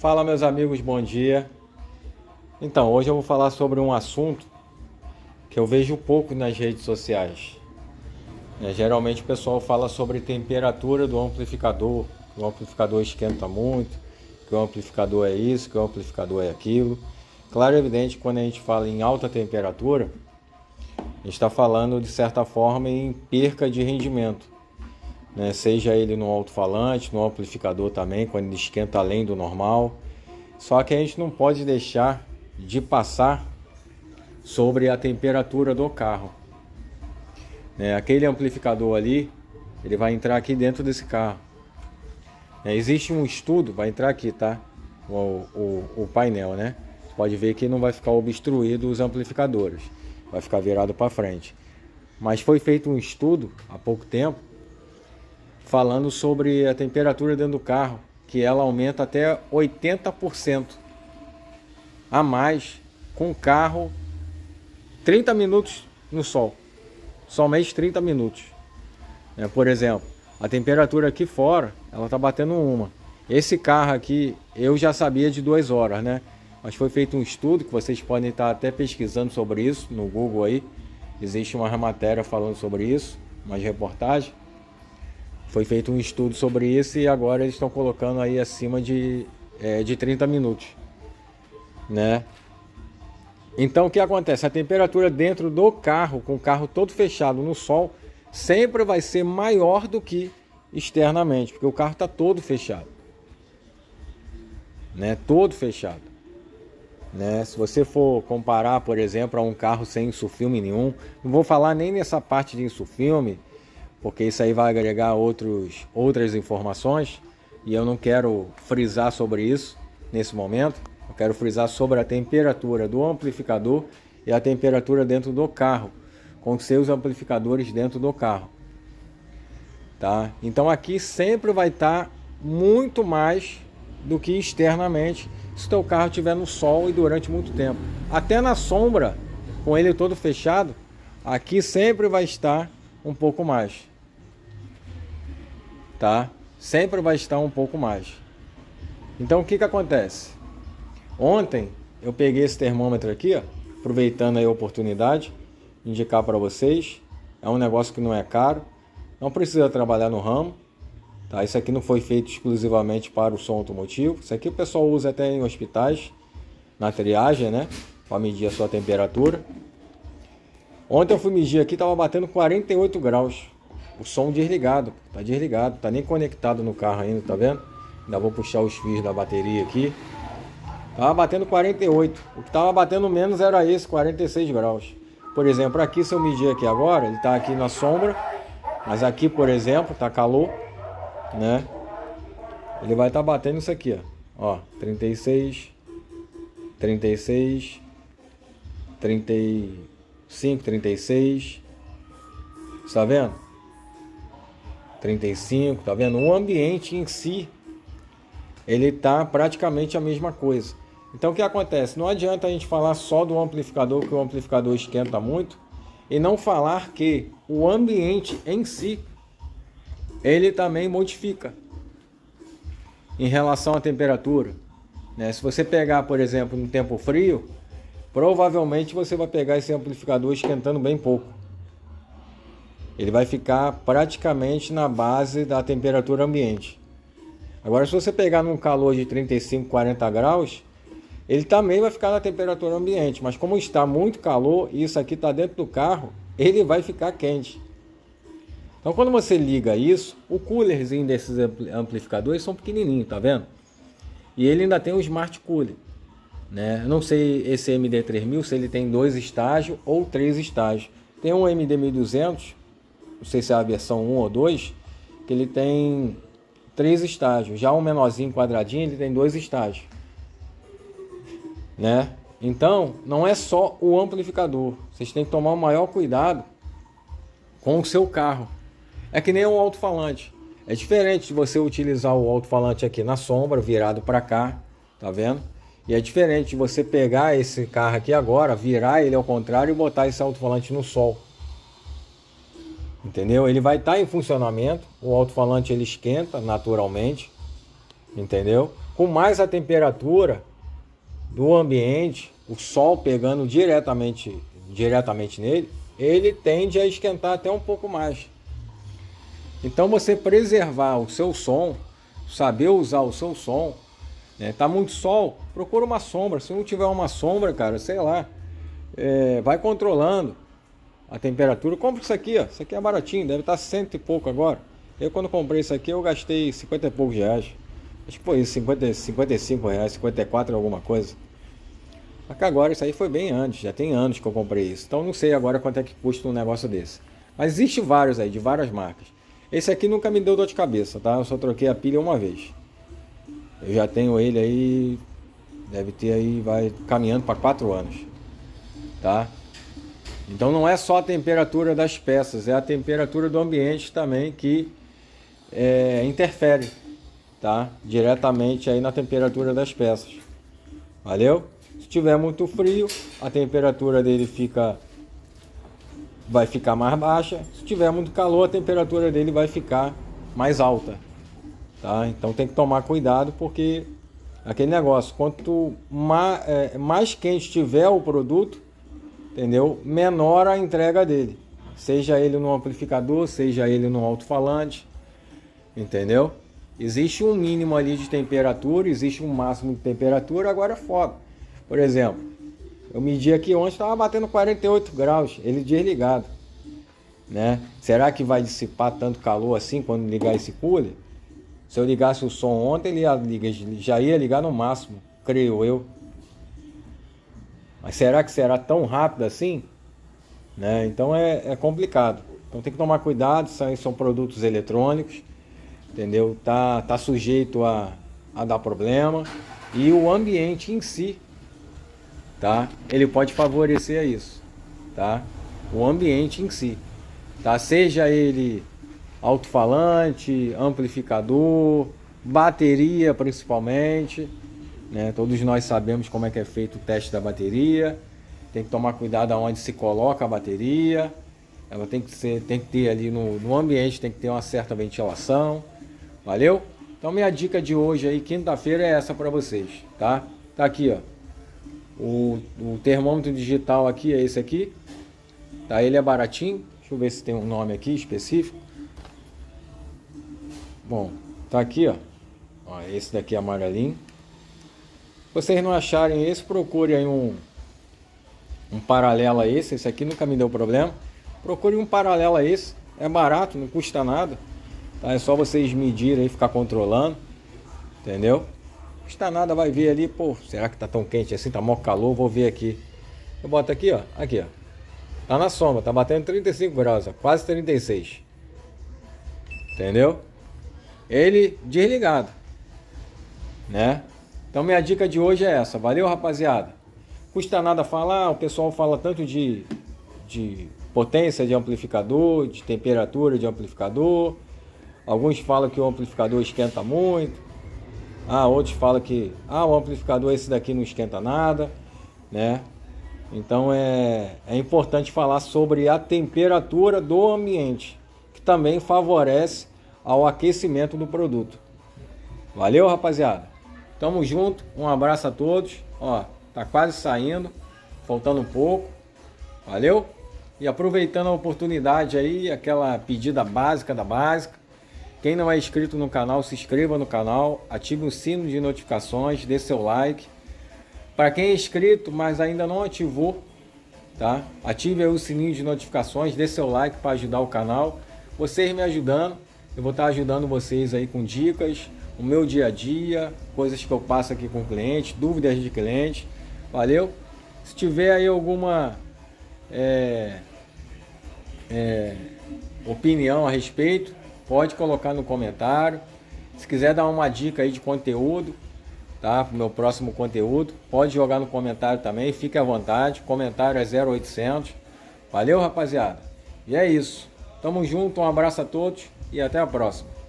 Fala meus amigos, bom dia. Então, hoje eu vou falar sobre um assunto que eu vejo pouco nas redes sociais. É, geralmente o pessoal fala sobre temperatura do amplificador, que o amplificador esquenta muito, que o amplificador é isso, que o amplificador é aquilo. Claro, é evidente, quando a gente fala em alta temperatura, a gente está falando de certa forma em perca de rendimento né? seja ele no alto-falante, no amplificador também, quando ele esquenta além do normal. Só que a gente não pode deixar de passar sobre a temperatura do carro. Né? Aquele amplificador ali, ele vai entrar aqui dentro desse carro. É, existe um estudo, vai entrar aqui, tá? O, o, o painel, né? Você pode ver que não vai ficar obstruído os amplificadores, vai ficar virado para frente. Mas foi feito um estudo há pouco tempo falando sobre a temperatura dentro do carro, que ela aumenta até 80% a mais com o carro 30 minutos no sol. Somente 30 minutos. É, por exemplo, a temperatura aqui fora, ela está batendo uma. Esse carro aqui, eu já sabia de duas horas, né? Mas foi feito um estudo que vocês podem estar até pesquisando sobre isso no Google aí. Existe uma matéria falando sobre isso, umas reportagens. Foi feito um estudo sobre isso e agora eles estão colocando aí acima de, é, de 30 minutos. Né? Então o que acontece? A temperatura dentro do carro, com o carro todo fechado no sol, sempre vai ser maior do que externamente, porque o carro está todo fechado. Né? Todo fechado. Né? Se você for comparar, por exemplo, a um carro sem insufilme nenhum, não vou falar nem nessa parte de insufilme, porque isso aí vai agregar outros, outras informações e eu não quero frisar sobre isso nesse momento. Eu quero frisar sobre a temperatura do amplificador e a temperatura dentro do carro, com seus amplificadores dentro do carro. Tá? Então aqui sempre vai estar tá muito mais do que externamente se o teu carro estiver no sol e durante muito tempo. Até na sombra, com ele todo fechado, aqui sempre vai estar um pouco mais tá? Sempre vai estar um pouco mais. Então o que que acontece? Ontem eu peguei esse termômetro aqui, ó, aproveitando a oportunidade, indicar para vocês. É um negócio que não é caro, não precisa trabalhar no ramo, tá? Isso aqui não foi feito exclusivamente para o som automotivo. Isso aqui o pessoal usa até em hospitais, na triagem, né? Para medir a sua temperatura. Ontem eu fui medir aqui, tava batendo 48 graus o som desligado, tá desligado, tá nem conectado no carro ainda, tá vendo? Ainda vou puxar os fios da bateria aqui. Tava batendo 48. O que tava batendo menos era esse, 46 graus. Por exemplo, aqui se eu medir aqui agora, ele tá aqui na sombra, mas aqui, por exemplo, tá calor, né? Ele vai estar tá batendo isso aqui, ó. Ó, 36 36 35, 36. Está vendo? 35, tá vendo? O ambiente em si, ele tá praticamente a mesma coisa. Então o que acontece? Não adianta a gente falar só do amplificador, que o amplificador esquenta muito, e não falar que o ambiente em si, ele também modifica em relação à temperatura. Né? Se você pegar, por exemplo, no tempo frio, provavelmente você vai pegar esse amplificador esquentando bem pouco ele vai ficar praticamente na base da temperatura ambiente. Agora, se você pegar num calor de 35, 40 graus, ele também vai ficar na temperatura ambiente, mas como está muito calor e isso aqui está dentro do carro, ele vai ficar quente. Então, quando você liga isso, o coolerzinho desses amplificadores são pequenininhos, tá vendo? E ele ainda tem o Smart Cooler, né? Eu não sei esse MD3000 se ele tem dois estágios ou três estágios. Tem um MD1200 não sei se é a versão 1 ou 2, que ele tem três estágios. Já o menorzinho quadradinho, ele tem dois estágios. Né? Então, não é só o amplificador. Vocês têm que tomar o maior cuidado com o seu carro. É que nem um alto-falante. É diferente de você utilizar o alto-falante aqui na sombra, virado para cá, tá vendo? E é diferente de você pegar esse carro aqui agora, virar ele ao contrário e botar esse alto-falante no sol. Entendeu? Ele vai estar tá em funcionamento, o alto-falante ele esquenta naturalmente, entendeu? com mais a temperatura do ambiente, o sol pegando diretamente, diretamente nele, ele tende a esquentar até um pouco mais. Então você preservar o seu som, saber usar o seu som, né? Tá muito sol, procura uma sombra. Se não tiver uma sombra, cara, sei lá, é, vai controlando a temperatura. Compra isso aqui, ó. Isso aqui é baratinho, deve estar cento e pouco agora. Eu quando comprei isso aqui eu gastei 50 e poucos reais. Acho que foi isso, 50, 55 reais, 54 alguma coisa. Só que agora isso aí foi bem antes, já tem anos que eu comprei isso. Então não sei agora quanto é que custa um negócio desse. Mas existe vários aí, de várias marcas. Esse aqui nunca me deu dor de cabeça, tá? Eu só troquei a pilha uma vez. Eu já tenho ele aí, deve ter aí, vai caminhando para quatro anos, tá? Então não é só a temperatura das peças, é a temperatura do ambiente também que é, interfere, tá? Diretamente aí na temperatura das peças. Valeu? Se tiver muito frio, a temperatura dele fica vai ficar mais baixa. Se tiver muito calor, a temperatura dele vai ficar mais alta. Tá? Então tem que tomar cuidado porque aquele negócio, quanto mais, é, mais quente tiver o produto, entendeu? Menor a entrega dele. Seja ele no amplificador, seja ele no alto-falante, entendeu? Existe um mínimo ali de temperatura, existe um máximo de temperatura, agora é foda. Por exemplo, eu medi aqui ontem, estava batendo 48 graus, ele desligado. Né? Será que vai dissipar tanto calor assim quando ligar esse cooler? Se eu ligasse o som ontem, ele já ia ligar no máximo, creio eu. Mas será que será tão rápido assim? Né? Então é, é complicado. Então tem que tomar cuidado, são, são produtos eletrônicos, entendeu? Tá, tá sujeito a, a dar problema. E o ambiente em si, tá? Ele pode favorecer isso, tá? O ambiente em si, tá? Seja ele alto-falante, amplificador, bateria principalmente. Né? Todos nós sabemos como é que é feito o teste da bateria. Tem que tomar cuidado aonde se coloca a bateria. Ela tem que, ser, tem que ter ali no, no ambiente, tem que ter uma certa ventilação. Valeu? Então minha dica de hoje aí, quinta-feira, é essa para vocês, tá? Tá aqui, ó. O, o termômetro digital aqui é esse aqui. Tá? Ele é baratinho. Deixa eu ver se tem um nome aqui específico. Bom, tá aqui, ó. ó esse daqui é amarelinho. Vocês não acharem esse, procure aí um, um paralelo a esse. Esse aqui nunca me deu problema. Procure um paralelo a esse. É barato, não custa nada. Tá? É só vocês medirem aí, ficar controlando. Entendeu? Não custa nada, vai ver ali. Pô, será que tá tão quente assim? Tá mó calor? Vou ver aqui. Eu boto aqui, ó. Aqui, ó. Tá na sombra, tá batendo 35 graus, ó, quase 36. Entendeu? ele desligado, né? Então minha dica de hoje é essa. Valeu, rapaziada. Custa nada falar, o pessoal fala tanto de, de potência de amplificador, de temperatura de amplificador. Alguns falam que o amplificador esquenta muito. Ah, outros falam que ah, o amplificador esse daqui não esquenta nada, né? Então é, é importante falar sobre a temperatura do ambiente, que também favorece ao aquecimento do produto. Valeu, rapaziada. Tamo junto. Um abraço a todos. Ó, tá quase saindo, faltando um pouco. Valeu? E aproveitando a oportunidade aí, aquela pedida básica da básica. Quem não é inscrito no canal, se inscreva no canal, ative o sino de notificações, dê seu like. Para quem é inscrito, mas ainda não ativou, tá? Ative o sininho de notificações, dê seu like para ajudar o canal. Vocês me ajudando, eu vou estar ajudando vocês aí com dicas, o meu dia a dia, coisas que eu passo aqui com o cliente, dúvidas de cliente. Valeu? Se tiver aí alguma é, é, opinião a respeito, pode colocar no comentário. Se quiser dar uma dica aí de conteúdo, tá? Pro meu próximo conteúdo, pode jogar no comentário também, fique à vontade. Comentário é 0800. Valeu, rapaziada. E é isso. Tamo junto, um abraço a todos e até a próxima.